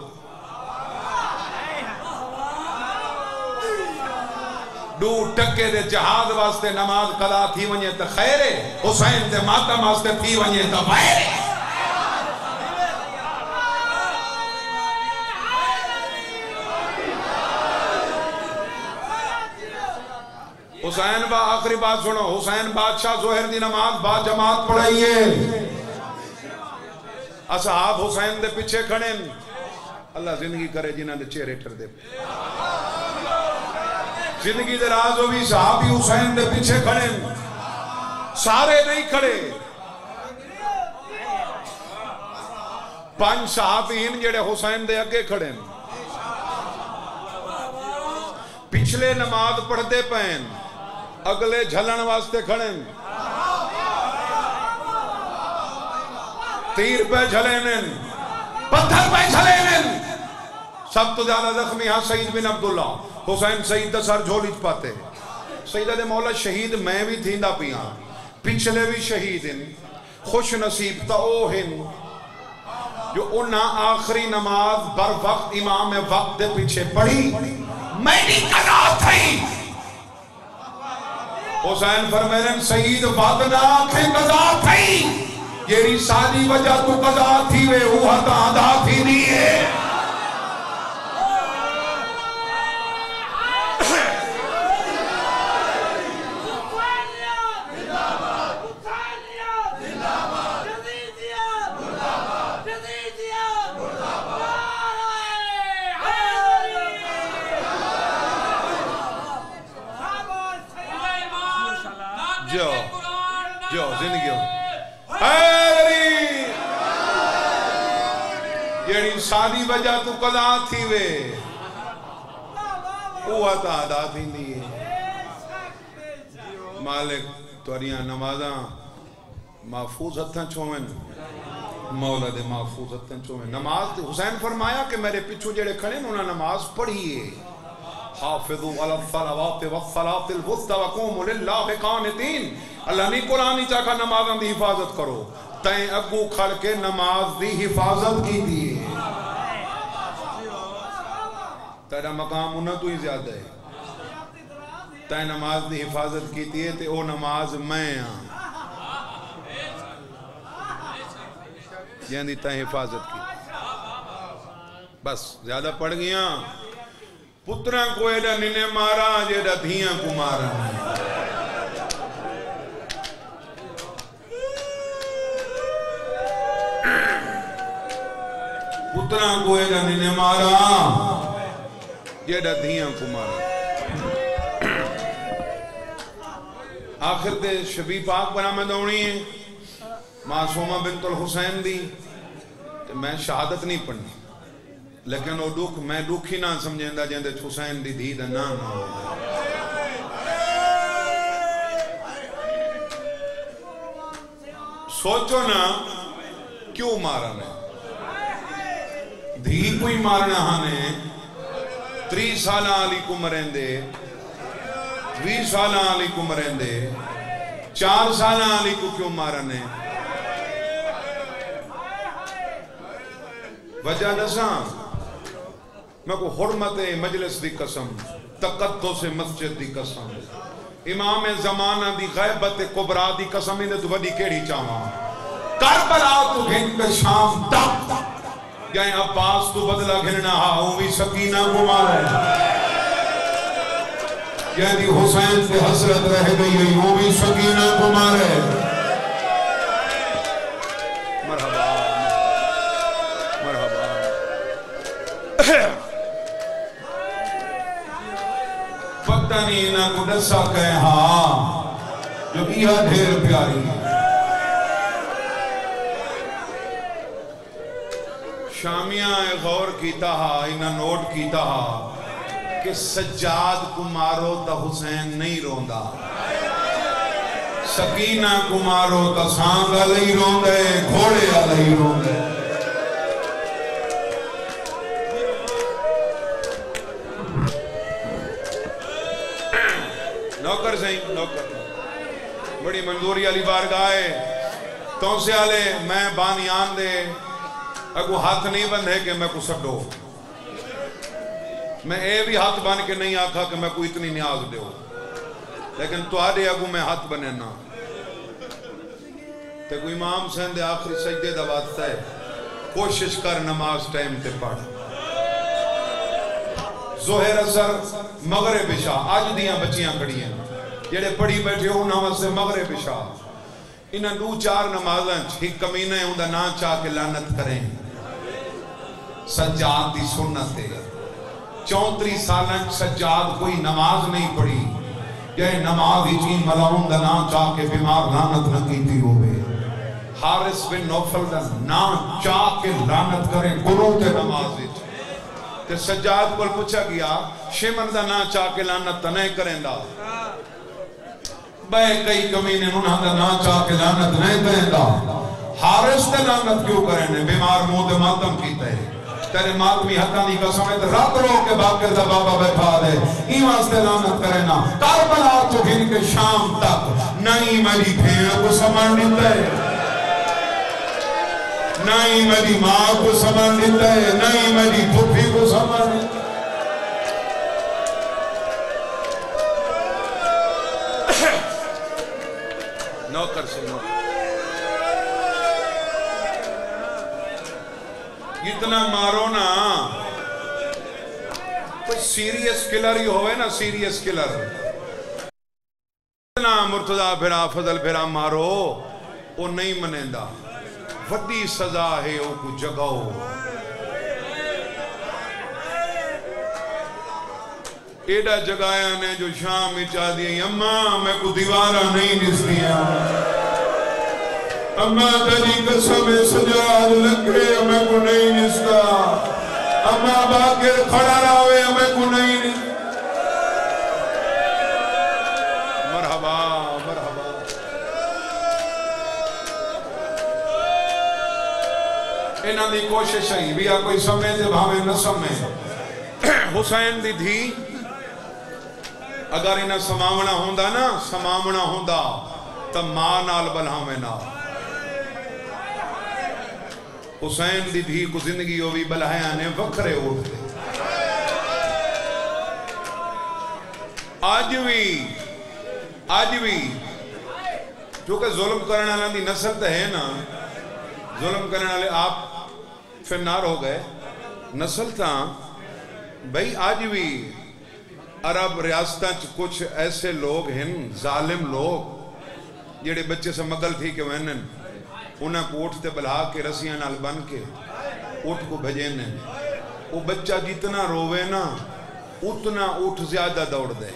دو ٹکے دے جہاد واسطے نماز قضا تھی ونجے تا خیرے، حسین دے ماتم واسطے تھی ونجے تا بائرے حسین با آخری بات سنو۔ حسین بادشاہ زہر دی نماز با جماعت پڑھائیے۔ اصحاب حسین دے پیچھے کھڑے اللہ زندگی کرے جنہ دے چہرے ٹر دے زندگی دے راز بھی صحابی حسین دے پیچھے کھڑے سارے نہیں کھڑے۔ پانچ صحابین جڑے حسین دے اگے کھڑے پچھلے نماز پڑھتے پین اگلے جھلن واسطے کھڑے تیر پہ جھلے نین پتھر پہ جھلے نین سب تو زیادہ زخمی ہاں سعید بن عبداللہ۔ حسین سعید دا سر جھولی پاتے سعید دے مولا شہید میں بھی تھیندا پیاں پچھلے بھی شہید ہیں۔ خوش نصیب تا او ہن جو انہاں آخری نماز بر وقت امام وقت دے پیچھے پڑھی۔ میری قضا تھی حسین فرمیرن سید وعدنا تھے قضا تھی یہ ساری وجہ تو قضا تھی وے ہوا تا ادا تھی نہیں ہے۔ جو جو زندگی ہو یعنی ساری وجہ تو قضا تھی وے وہ تا ادا تھی نہیں مالک توریاں نمازاں محفوظ ہتھاں چھوئن مولا دے محفوظ ہتھاں چھوئن نماز تے حسین فرمایا کہ میرے پچھو جڑے کھڑے انہاں نماز پڑھیے۔ حافظو علی الصلوات والصلاة الوسطى وقوموا للہ قانتین اللہ نہیں قرآن ہی چاہا نمازاں دی حفاظت کرو۔ تائیں اگو کھڑ کے نماز دی حفاظت کی دیئے تیرا مقام انہاں تو ہی زیادہ ہے۔ تائیں نماز دی حفاظت کی دیئے تے او نماز میں ہاں۔ یعنی تائیں حفاظت کی۔ بس، زیادہ پڑھ گیا پترہ کو ایڈا ننے مارا جیڈا دھیاں کو مارا پترہ کو ایڈا ننے مارا جیڈا دھیاں کو مارا آخر تے شبی پاک بنا میں دونی ہے، معصومہ بنت الحسین دی، تے میں شہادت نہیں پڑھنی۔ لیکن وہ دکھ میں دکھ ہی نہ سمجھیں دا دے حسین دی دھی دا نام نہ ہو سوچو نا کیوں مارا نے دھی کوئی مارنا ہانے تری سالہ علی کو مرین دے وی سالہ علی کو مرین دے چار سالہ علی کو کیوں مارنے وجہ دساں میں کو حرمت مجلس دی قسم، تقدس مسجد دی قسم۔ امام زمانہ دی غیبت کبرا دی قسم، انہیں تو بڑی کیڑی چاہاں۔ کربلا تو گھن پہ شام تک۔ جائیں عباس تو بدلہ گھننا ہا بھی سکینہ کو مارے یعنی حسین کے حسرت رہ گئی ہے وہ ہاں بھی سکینہ کو مارے مرحبا۔ مرحبا۔ پتہ نہیں نہ کو دسا کہے ہاں۔ جو یہ ڈھیر پیاری۔ ہے شامیاں غور کیتا ہا، انہاں نوٹ کیتا ہا کہ سجاد کو مارو تا حسین نہیں روندا۔ سکینہ کو مارو تا سانگ علی روندے گھوڑے علی روندے بڑی منظوری علی بارگاہ ہے۔ تو سے آلے میں بانیان دے۔ اگو ہاتھ نہیں بندھے کہ میں کو سڈو۔ میں اے بھی ہاتھ بن کے نہیں آکھا کہ میں کوئی اتنی نیاز دے ہو لیکن تو آدھے اگو میں ہاتھ بنے نا تے کوئی امام سین دے آخری سجدے دا واسطہ ہے۔ کوشش کر نماز ٹائم تے پڑھ۔ زہر اثر، مغرب شاہ آج دیاں بچیاں کھڑی ہیں۔ جڑے پڑھی بیٹھے ہو نہ سے مغرب شاہ انہاں دو چار نمازاں ایک کمینے ہوں دا نا چاہ کے لعنت کریں۔ سجاد دی سنت ہے۔ چونتری سالن سجاد کوئی نماز نہیں پڑھی۔ کہ نماز ہی چین ملاؤں دا نا چاہ کے بیمار لعنت نہ کیتی ہوئے حارس بن نوفل دا نا چاہ کے لعنت کریں گروہ تے نماز ہی تے سجاد کو پوچھا گیا شیمن دا نا چاہ کے لعنت نہیں کریں دا بے کئی کمینے انہاں دا نا چاہ کے لعنت نہیں کریں دا حارس تے لعنت کیوں کریں بیمار موت ماتم کیتا ہے تیرے ماتمی حقا نہیں قسم ہے رب رو کے باقر دا بابا بیٹھا دے۔ ایمان سے لانت کرے نا۔ کاربلا تو گھن کے شام تک نئی میری بھیڑ کو سمان دیتا ہے نئی میری ماں کو سمان دیتا ہے نئی میری پھوپھی کو سمان دیتا ہے اتنا مارو نا، کوئی سیریس کلر ہی ہوئے نا سیریس کلر اتنا مرتضی بھرا فضل بھرا مارو، وہ نہیں منیندہ وڈی سزا ہے، وہ کو جگاؤ ایڈا جگایا نے جو شام میں چاہ دیا اممہ میں کو دیوارہ نہیں نس دیا اما، تیری قسم سجاد لکھے ہمیں کو نہیں نستا۔ اما باقر کھڑا رہوے ہمیں کو نہیں نستا مرحبا مرحبا۔ انہاں دی کوشش ہے، بھی کوئی سمے دے بھاوے نہ سمے۔ (coughs) حسین دی دھی اگر انہاں سمامنا ہوندہ نا سمامنا ہوندہ تو ماں نال بلہاوے نال حسین دی دھی کو زندگی ہوئی بلہیاں نے وکھرے اٹھ دے آج بھی آج بھی جو ظلم کرنے والا دی نسل تو ہے نا، ظلم کرنے والے آپ فنار ہو گئے۔ نسل تھا بھئی آج بھی عرب ریاستہ کچھ ایسے لوگ ہیں ظالم لوگ، جڑے بچے سے مگل تھی کہ وینن انہیں کو اٹھ تے بلا کے رسیاں نال بن کے اٹھ کو بھجینے وہ بچہ جتنا روے نا، اتنا اٹھ زیادہ دوڑ دے۔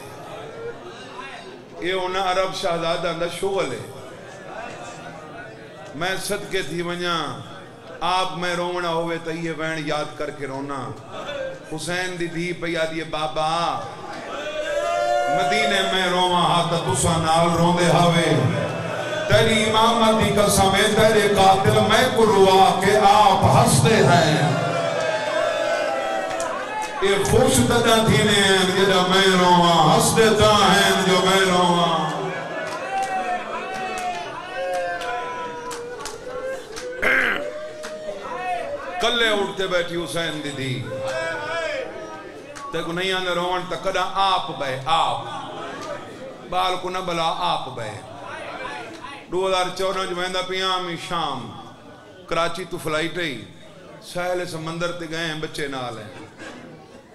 یہ انہیں عرب شہزادہ اندر شغل ہے۔ میں صدقے تھی ونیا آپ میں رونا ہوئے تو یہ وین یاد کر کے رونا۔ حسین دی دی پہ یاد یہ بابا مدینے میں روما ہاتھ تسا نال رون دے ہوئے۔ تیری امامتی قسم ہے، تیرے قاتل میں کروا کہ آپ ہستے ہیں۔ یہ خوش تدا تھینے ہیں جو میں روا ہستے تا ہیں جو میں روا کلے اٹھتے بیٹھی حسین دی دی تے کو نہیں آنے روان تا کدا آپ بے آپ۔ بال کو نہ بلا، آپ بے دو ہزار چودہ جو مہندہ پیامی شام، کراچی تو فلائٹ ہی سہل سمندر تے گئے ہیں، بچے نال ہیں۔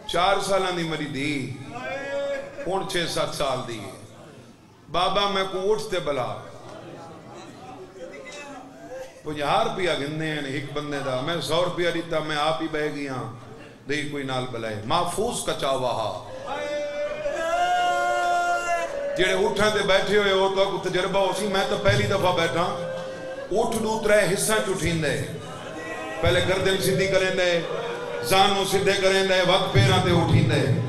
چار سالان دی مری دی۔ پون چھے سات سال دی۔ بابا میں کو اٹھتے بلا۔ پنجہار پیا گھنے ہیں، ایک بندے دا۔ میں سو روپیہ دیتا، میں آپ ہی بہ گیا۔ ہوں دیکھ کوئی نال بلائے۔ محفوظ کچا وہا جڑے اٹھیں دے بیٹھے ہوئے ہو تو کو تجربہ ہو سی۔ میں تو پہلی دفعہ بیٹھا۔ اٹھ دوت رہے حصہ چٹھین دے۔ پہلے گردن سدھی کریں دے۔ زانو سدھے کریں دے۔ وقت پیران دے اٹھین دے۔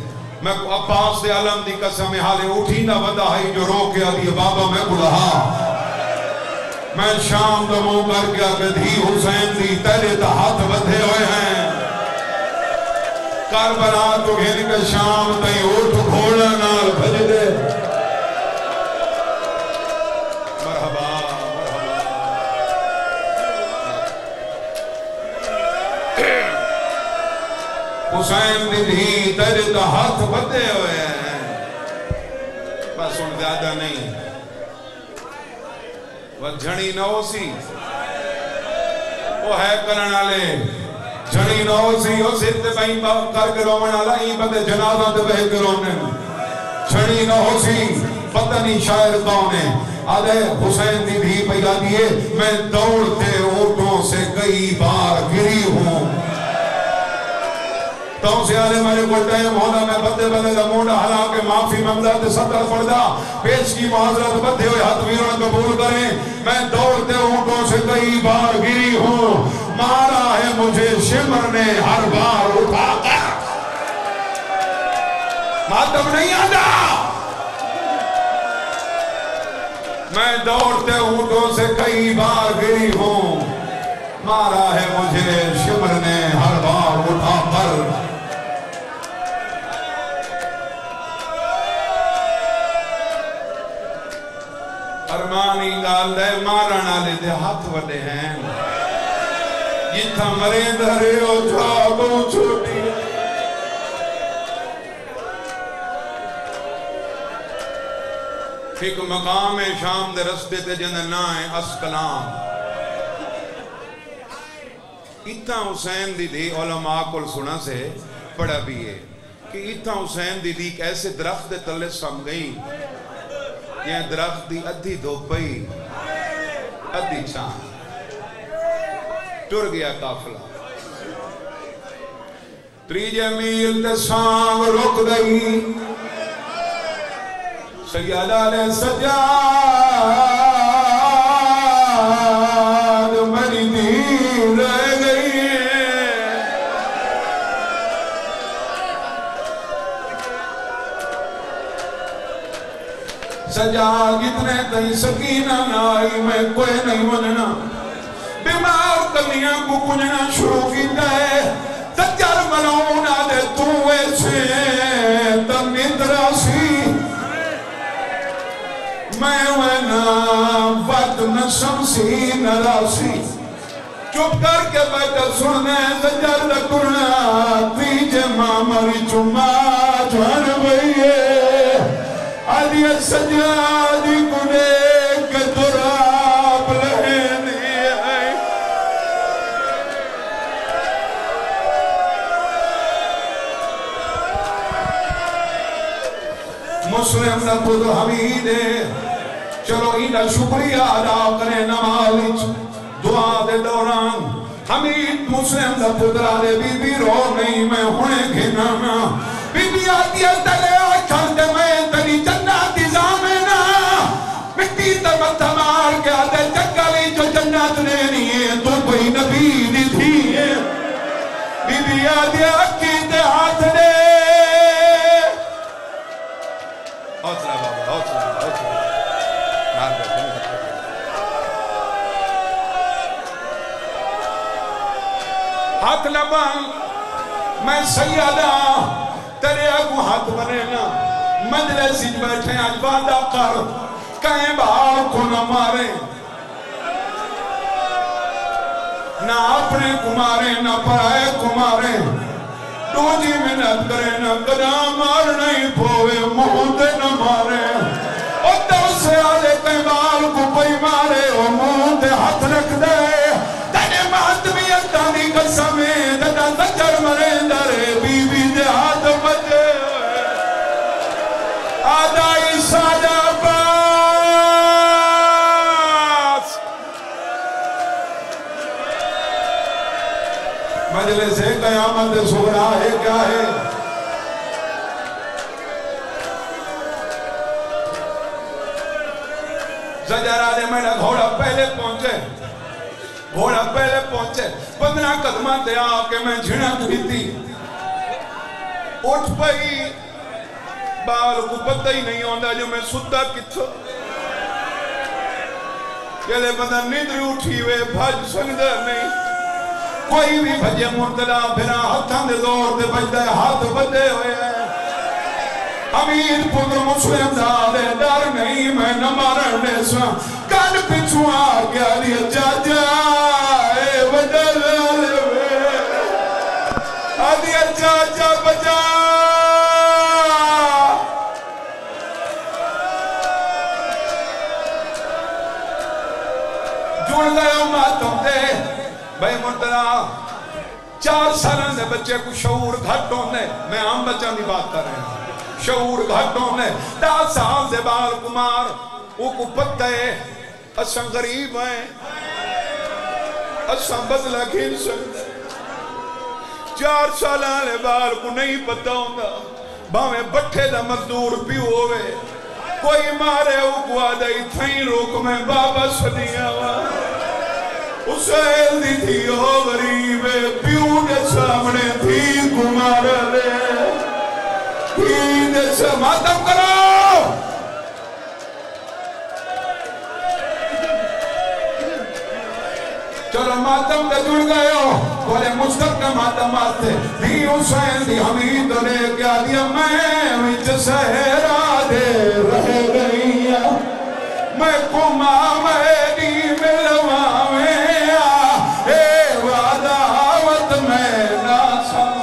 میں کو عباس دے علم دی قسم حالے اٹھین دا ودا ہے جو رو کے آدھی بابا میں کو رہا۔ میں شام دا مو کر کے آگے دھی حسین دی۔ تیرے دا ہاتھ بدھے ہوئے ہیں۔ کربلا تو گھن کے شام تئی اٹھ کھوڑا نال بھج دے مرحبا مرحبا۔ حسین دی دھی تیرے تو ہاتھ بدے ہوئے ہیں۔ بس ان زیادہ نہیں۔ وہ جھڑی نہ ہو سی۔ وہ ہے کرن والے۔ جھڑی نہ ہو سی وہ سر تے بہن کر کے رومن والا ہی بندے جنازہ تے بہ کے رونے جھڑی نہ سی پتہ شاعر کون ہے حسین دی بھی پیدا دیئے میں دوڑتے اونٹوں سے کئی بار گری ہوں تو سے آلے میرے کو ٹائم ہونا میں بدے بدے دا مونڈا حلا کے معافی ممدہ تے ستر پڑدا پیش کی معذرت بدے ہوئے ہاتھ ویرون قبول کریں میں دوڑتے اونٹوں سے کئی بار گری ہوں مارا ہے مجھے شمر نے ہر بار اٹھا کر۔ ماتم نہیں آدھا میں دوڑتے اونٹوں سے کئی بار گری ہوں۔ مارا ہے مجھے شمر نے ہر بار اٹھا کر۔ ارمانی گال دے مارن آلے دے ہاتھ وڈے ہیں۔ جتھا مرے دھرے او جاگو چھوٹی۔ ایک مقام شام دے رستے تے جنہ نا ہے اسکلام اتنا حسین دی دی علماء کل سنا سے پڑھا بھی ہے کہ اتنا حسین دی دی ایسے درخت دے تلے سم گئی۔ یہ درخت دی ادھی دو پئی، ادھی چاند۔ ٹر گیا کافلہ تریجے میل تے سانگ رک گئی۔ سیدہ نے سجاد میری دین رہ گئی۔ سجاد جتنے تئی سکینہ نہ آئی میں کوئی نہیں مننا۔ بیمار کلیاں کو کنجنا شروع کی دے تجر ملون آدھے تو ایسے تم ندرہ میں وینا وقت نشم سی نراسی چپ کر کے بیٹھا سننے زجر لکرنا تیجے مامری چما جھن بھئیے علی سجادی کنے مسلم دا پتر حمید چلو اینا شکریہ ادا کریں نماز دعا دے دوران حمید مسلم دا پتر آدے بی بی رو نہیں میں ہونے گھنانا بی بی آتی ہے تلے آچھان دے میں تلی جنات زامنا مٹی تمت مار کے آدھے جگلی جو جنات نے نہیں ہے تو کوئی نبی دی تھی ہے بی بی آتی ہے بیٹھے ہاتھ لبان میں سیادہ تیرے اگو ہاتھ بنے نا۔ مجلس ہی بیٹھے آج وعدہ کر۔ کہیں بھاڑ کو نہ مارے۔ نہ اپنے کمارے نہ پرائے کمارے دو جی منت کرے نہ کدا مار نہیں پھوے مہد نہ مارے۔ او دو سے آلے کہیں بال کو پئی مارے او مہد ہاتھ رکھ دے۔ اتانی قسمے دتا زجر مرے درے بی بی دے ہاتھ بجے ہوئے۔ آدائی ساجہ باس مجلس ہے قیامت سغرا ہے کیا ہے زجرہ دے میرا گھوڑا پہلے پہنچے۔ گھوڑا پہلے پہنچے۔ پندرہ قدمہ تے آکے میں جھنک دیتی اٹھ پئی۔ بال کو پتہ ہی نہیں ہوندہ جو میں ستا کتھو کہلے بندہ نیدر اٹھی ہوئے بھج سنگدر نہیں۔ کوئی بھی بھجے مرتدہ بھرا ہتھاں دے زور دے بجدہ ہاتھ بدے ہوئے۔ ہیں امیر پتر مسلم دادے، ڈر نہیں میں نہ مارن دے سا پچھوار گاری جا لیا ماتم دے بھئی چار سالان دے بچے کو شعور گھٹوں نے میں عام بچہ نہیں بات کر رہے ہیں شعور گھٹوں نے دا سال دے بال کمار وہ کو پتہ ہے اساں غریب ہیں۔ اساں بدلہ کھین سکتے چار سالہ لے بال کو نہیں پتہ ہوندہ باویں بٹھے دا مزدور پیو ہوئے کوئی مارے اگوا دائی تھائیں روک میں بابا صدیہ اسیل دی تھی ہو غریب، پیو دے سامنے تھی کمار لے۔ تھی دے سے ماتم کرو! چلو ماتم دے جڑ گئے ہو۔ بولے، مستق کے ماتم آتے۔ بھی حسین دی حمید لے گیا دیا؟ میں وچ سہرا دے رہ گئی ہاں۔ میں کما میری ملواویں اے وعداوت میں نہ سم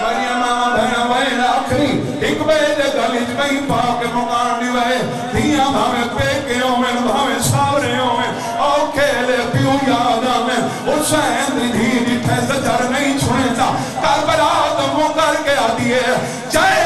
مریم آماں بہنا بہنا آخری، ایک بیدے گلیج میں پاک مکان دیوئے دیاں بھامے پیکیوں میں بھامے ساوریوں میں اور کھیلے پیو یادا میں حسین دی دھی دی پھیز جر نہیں چھوڑے تا کربلا تو مکر گیا دیئے جائے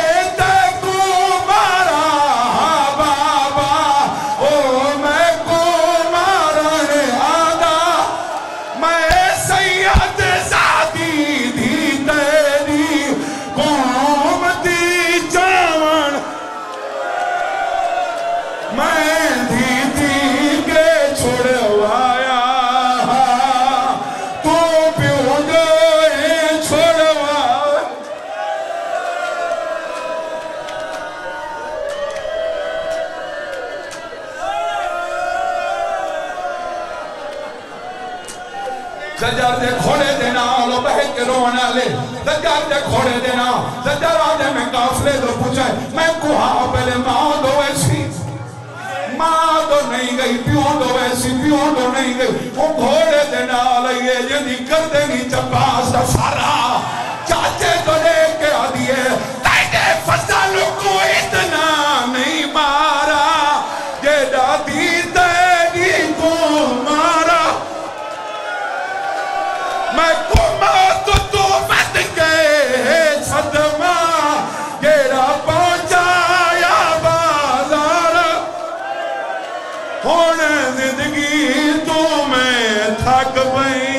میں کافلے دو پوچھے میں کوہا پہلے ماں دو ایسی ماں تو نہیں گئی پیوں تو ایسی پیوں تو نہیں گئی وہ گھوڑے دینا لئیے جنہی کر دینی چپاس دا سارا چاچے تو لے کے آدھیے تائیدے فضل کو اتنا walk away.